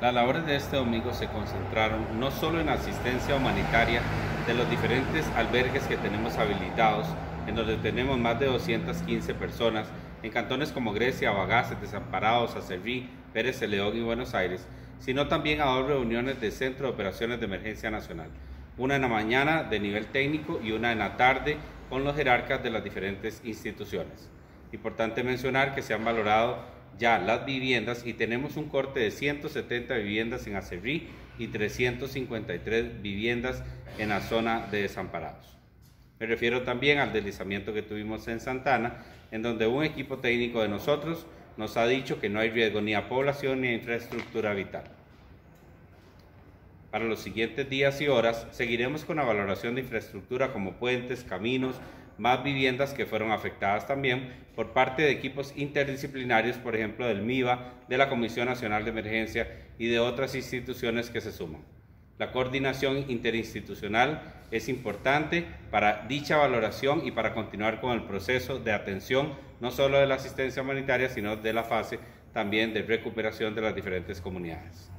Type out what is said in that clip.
Las labores de este domingo se concentraron no solo en asistencia humanitaria de los diferentes albergues que tenemos habilitados, en donde tenemos más de 215 personas, en cantones como Grecia, Bagaces, Desamparados, Acerrí, Pérez León y Buenos Aires, sino también a dos reuniones de Centro de Operaciones de Emergencia Nacional, una en la mañana de nivel técnico y una en la tarde con los jerarcas de las diferentes instituciones. Importante mencionar que se han valorado ya las viviendas y tenemos un corte de 170 viviendas en Acerrí y 353 viviendas en la zona de desamparados. Me refiero también al deslizamiento que tuvimos en Santana, en donde un equipo técnico de nosotros nos ha dicho que no hay riesgo ni a población ni a infraestructura vital. Para los siguientes días y horas seguiremos con la valoración de infraestructura como puentes, caminos, más viviendas que fueron afectadas también por parte de equipos interdisciplinarios, por ejemplo, del MIVA, de la Comisión Nacional de Emergencia y de otras instituciones que se suman. La coordinación interinstitucional es importante para dicha valoración y para continuar con el proceso de atención no solo de la asistencia humanitaria, sino de la fase también de recuperación de las diferentes comunidades.